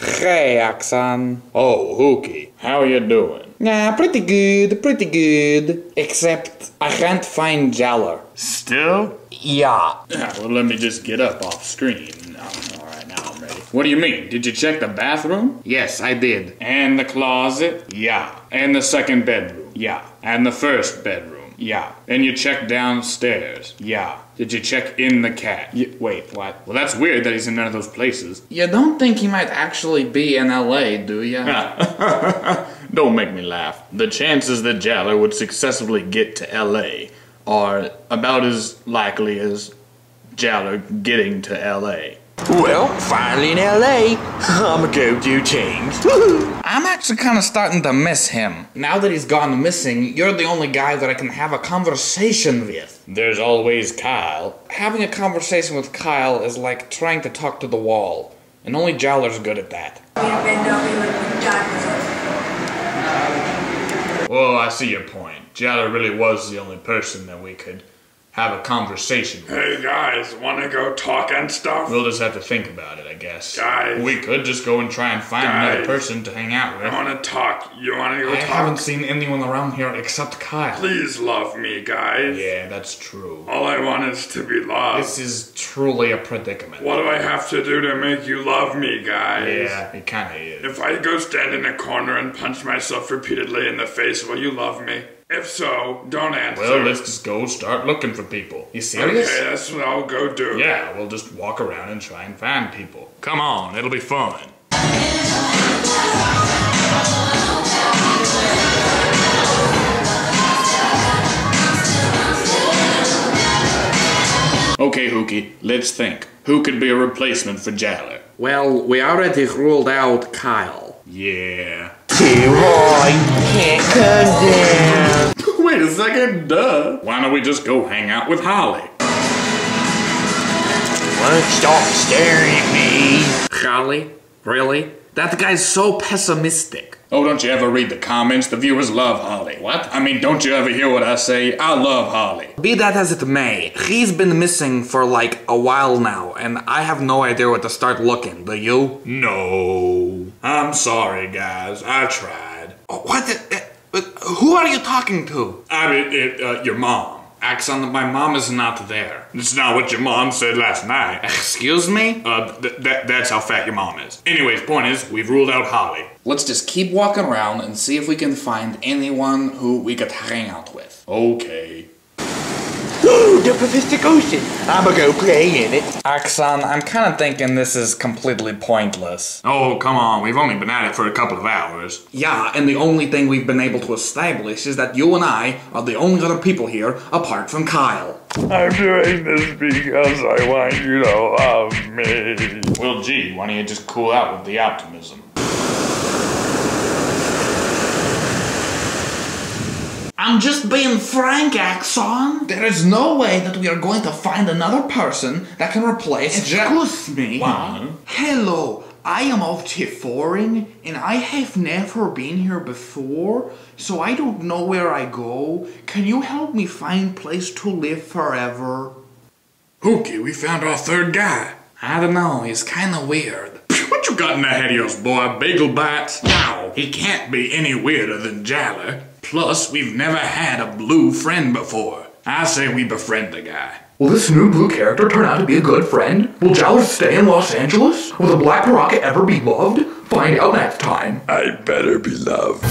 Hey, Axon. Oh, Hewkii, how you doing? Yeah, pretty good, pretty good. Except I can't find Jaller. Still? Yeah. Ah, well, let me just get up off screen. Oh, all right, now I'm ready. What do you mean? Did you check the bathroom? Yes, I did. And the closet? Yeah. And the second bedroom? Yeah. And the first bedroom? Yeah. And you checked downstairs? Yeah. Did you check in the cat? Y- wait, what? Well, that's weird that he's in none of those places. You don't think he might actually be in LA, do you? Don't make me laugh. The chances that Jaller would successfully get to LA are about as likely as Jaller getting to LA. Well, finally in LA. I'ma go do things. I'm actually kind of starting to miss him. Now that he's gone missing, you're the only guy that I can have a conversation with. There's always Kyle. Having a conversation with Kyle is like trying to talk to the wall, and only Jaller's good at that. Well, I see your point. Jaller really was the only person that we could have a conversation. Hey guys, wanna go talk and stuff? We'll just have to think about it, I guess. Guys. We could just go and try and find another person to hang out with. I wanna talk. You wanna go I talk? haven't seen anyone around here except Kyle. Please love me, guys. Yeah, that's true. All I want is to be loved. This is truly a predicament. What do I have to do to make you love me, guys? Yeah, it kinda is. If I go stand in a corner and punch myself repeatedly in the face, will you love me? If so, don't answer. Well, let's just go start looking for people. You serious? Okay, that's what I'll go do. Yeah, we'll just walk around and try and find people. Come on, it'll be fun. Okay, Hewkii, let's think. Who could be a replacement for Jaller? Well, we already ruled out Kyle. Yeah. Too high, can't come down. Wait a second, duh. Why don't we just go hang out with Holly? Won't stop staring at me. Holly? Really? That guy's so pessimistic. Oh, don't you ever read the comments? The viewers love Holly. What? I mean, don't you ever hear what I say? I love Holly. Be that as it may, he's been missing for like a while now, and I have no idea where to start looking, do you? No. I'm sorry, guys. I tried. Oh, What? the- uh, uh, who are you talking to? I mean, it, uh, your mom. Axon, my mom is not there. It's not what your mom said last night. Excuse me? Uh, th- that, that's how fat your mom is. Anyways, point is, we've ruled out Holly. Let's just keep walking around and see if we can find anyone who we could hang out with. Okay. Ooh, the Pacific Ocean. I'ma go play in it. Axon, I'm kind of thinking this is completely pointless. Oh, come on. We've only been at it for a couple of hours. Yeah, and the only thing we've been able to establish is that you and I are the only other people here apart from Kyle. I'm doing this because I want you to love me. Well, gee, why don't you just cool out with the optimism? I'm just being frank, Axon. There is no way that we are going to find another person that can replace Excuse me. What? Hmm. Hello, I am of Tiforing, and I have never been here before, so I don't know where I go. Can you help me find place to live forever? Hewkii, we found our third guy. I don't know, he's kinda weird. What you got in the head of yours, boy? Bagel bites? No, he can't be any weirder than Jaller. Plus, we've never had a blue friend before. I say we befriend the guy. Will this new blue character turn out to be a good friend? Will Jaller stay in Los Angeles? Will the Black Baraka ever be loved? Find out next time. I better be loved.